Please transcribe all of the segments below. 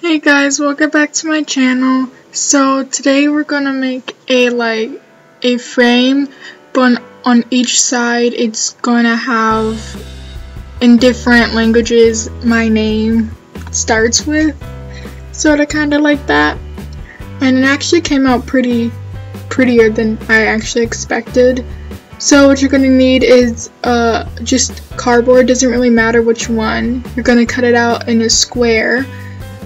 Hey guys, welcome back to my channel. So today we're gonna make a like a frame but on each side it's gonna have in different languages my name starts with. Sorta kinda like that. And it actually came out pretty prettier than I actually expected. So what you're gonna need is uh just cardboard, doesn't really matter which one. You're gonna cut it out in a square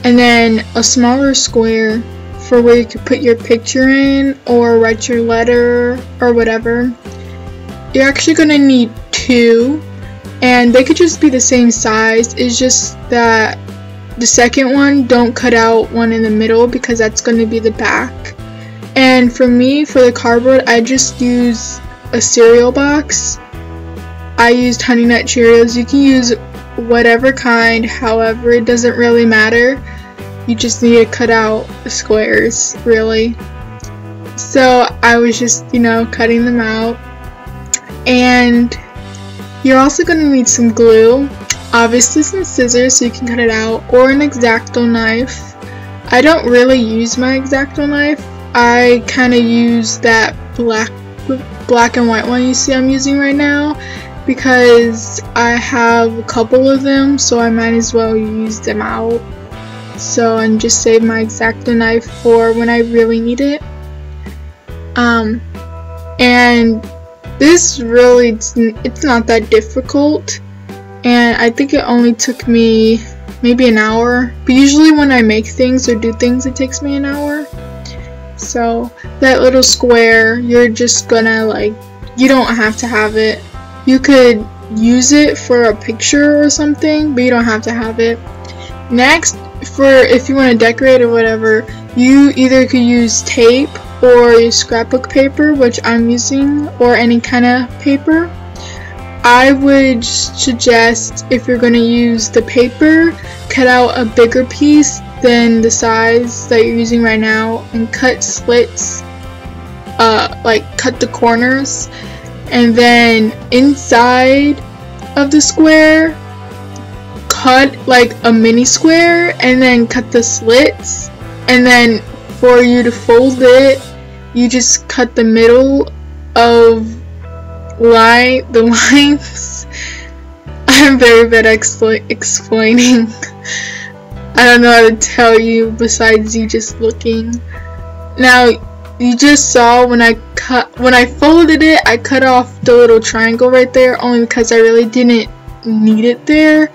and then a smaller square for where you could put your picture in or write your letter or whatever. You're actually going to need two and they could just be the same size. It's just that the second one, don't cut out one in the middle because that's going to be the back. And for me, for the cardboard, I just use a cereal box. I used Honey Nut Cheerios. You can use whatever kind, however, it doesn't really matter. You just need to cut out the squares, really. So I was just, you know, cutting them out. And you're also going to need some glue. Obviously some scissors so you can cut it out, or an X-Acto knife. I don't really use my X-Acto knife. I kind of use that black black and white one you see I'm using right now because I have a couple of them so I might as well use them out. So and just save my X-Acto knife for when I really need it. Um and this really it's not that difficult. And I think it only took me maybe an hour. But usually when I make things or do things it takes me an hour. So that little square you're just gonna like you don't have to have it you could use it for a picture or something, but you don't have to have it. Next, for if you want to decorate or whatever, you either could use tape or scrapbook paper, which I'm using, or any kind of paper. I would suggest if you're going to use the paper, cut out a bigger piece than the size that you're using right now and cut slits, uh, like cut the corners and then inside of the square cut like a mini square and then cut the slits. And then for you to fold it you just cut the middle of line the lines. I'm very bad at explaining. I don't know how to tell you besides you just looking. Now you just saw when I cut when I folded it I cut off the little triangle right there only because I really didn't need it there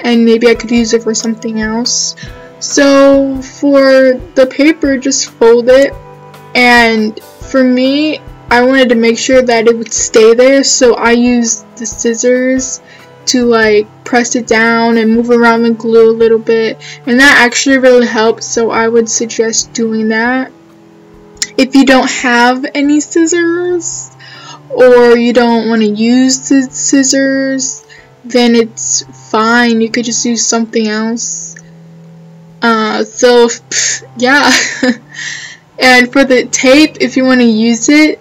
and maybe I could use it for something else. So for the paper just fold it and for me I wanted to make sure that it would stay there so I used the scissors to like press it down and move around the glue a little bit and that actually really helped so I would suggest doing that if you don't have any scissors or you don't want to use the scissors, then it's fine. You could just use something else. Uh, so, yeah. and for the tape, if you want to use it,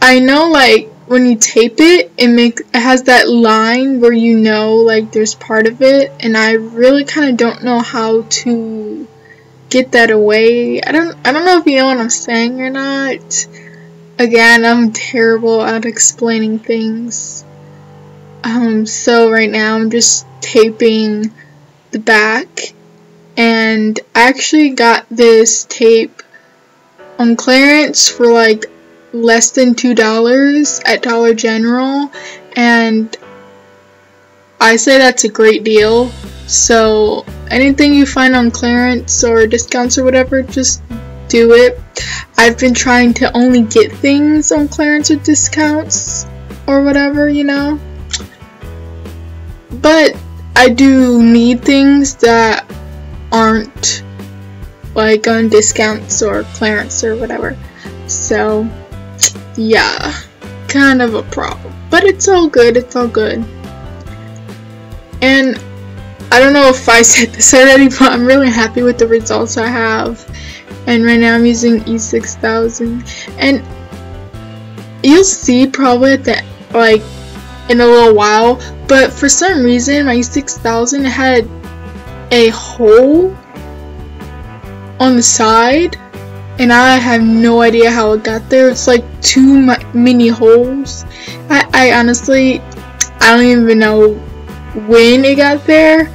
I know like when you tape it, it makes it has that line where you know like there's part of it, and I really kind of don't know how to get that away. I don't I don't know if you know what I'm saying or not. Again, I'm terrible at explaining things. Um so right now I'm just taping the back and I actually got this tape on clearance for like less than two dollars at Dollar General and I say that's a great deal so anything you find on clearance or discounts or whatever, just do it. I've been trying to only get things on clearance or discounts or whatever, you know. But I do need things that aren't like on discounts or clearance or whatever. So, yeah, kind of a problem. But it's all good, it's all good. And I don't know if I said this already, but I'm really happy with the results I have. And right now I'm using E6000. And you'll see probably at the, like, in a little while, but for some reason my E6000 had a hole on the side and I have no idea how it got there. It's like two mini holes. I, I honestly, I don't even know when it got there.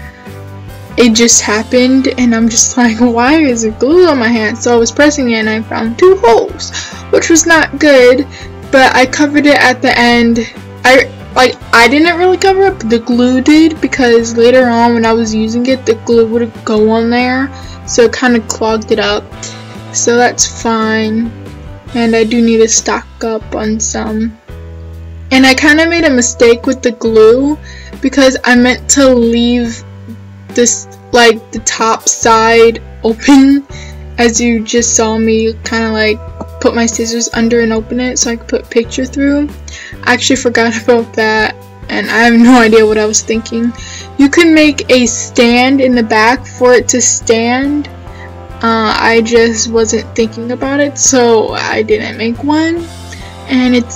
It just happened and I'm just like, why is it glue on my hand? So I was pressing it and I found two holes, which was not good, but I covered it at the end. I like I didn't really cover it, but the glue did because later on when I was using it, the glue would go on there, so it kind of clogged it up so that's fine. And I do need to stock up on some. And I kind of made a mistake with the glue because I meant to leave this, like, the top side open as you just saw me kind of like put my scissors under and open it so I could put picture through. I actually forgot about that and I have no idea what I was thinking. You can make a stand in the back for it to stand uh, I just wasn't thinking about it, so I didn't make one. And it's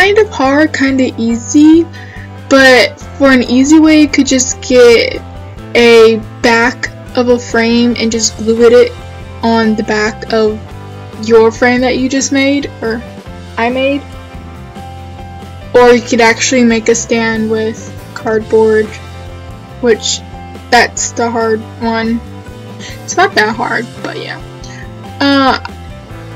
kind of hard, kind of easy, but for an easy way, you could just get a back of a frame and just glue it on the back of your frame that you just made, or I made. Or you could actually make a stand with cardboard, which that's the hard one. It's not that hard, but yeah. Uh,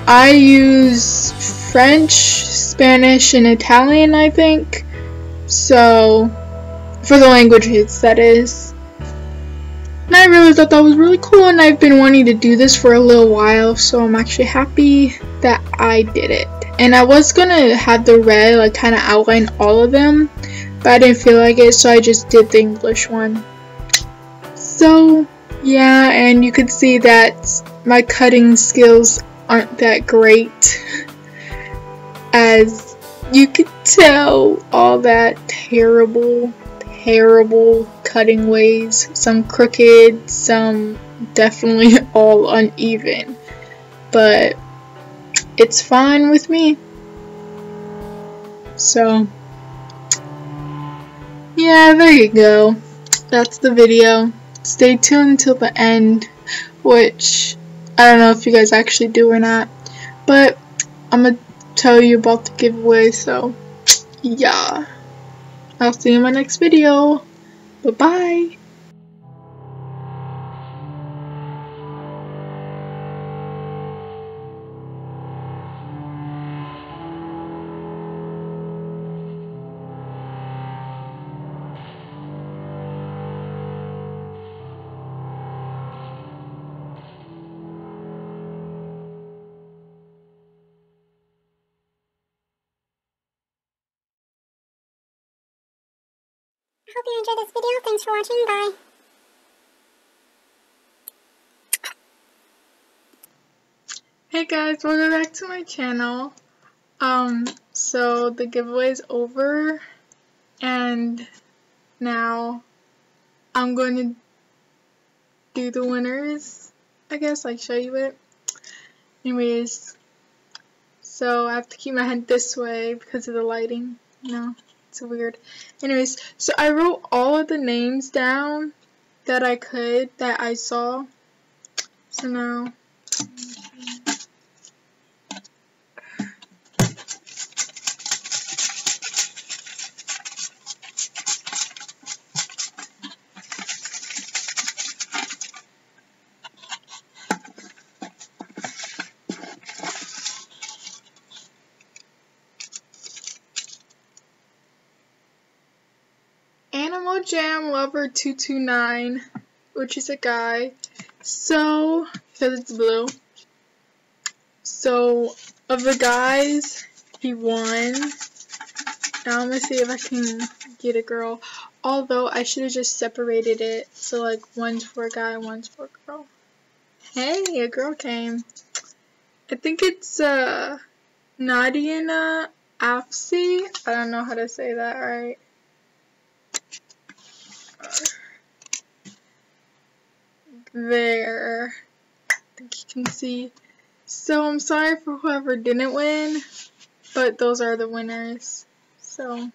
I use French, Spanish, and Italian, I think. So, for the languages, that is. And I really thought that was really cool, and I've been wanting to do this for a little while, so I'm actually happy that I did it. And I was gonna have the red, like, kind of outline all of them, but I didn't feel like it, so I just did the English one. So, yeah, and you can see that my cutting skills aren't that great. As you could tell, all that terrible, terrible cutting ways. Some crooked, some definitely all uneven. But it's fine with me. So, yeah, there you go. That's the video stay tuned till the end, which I don't know if you guys actually do or not, but I'm gonna tell you about the giveaway, so yeah. I'll see you in my next video. Bye bye. hope you enjoyed this video. Thanks for watching. Bye. Hey guys, welcome back to my channel. Um, so the giveaway is over and now I'm going to do the winners, I guess, like show you it. Anyways, so I have to keep my head this way because of the lighting, you know. It's weird. Anyways, so I wrote all of the names down that I could, that I saw. So now... Jam Lover 229, which is a guy. So, because it's blue. So, of the guys, he won. Now I'm gonna see if I can get a girl. Although I should have just separated it. So like one's for a guy, one's for a girl. Hey, a girl came. I think it's uh Nadia Afsi. I don't know how to say that right. There. I think you can see. So I'm sorry for whoever didn't win, but those are the winners. So.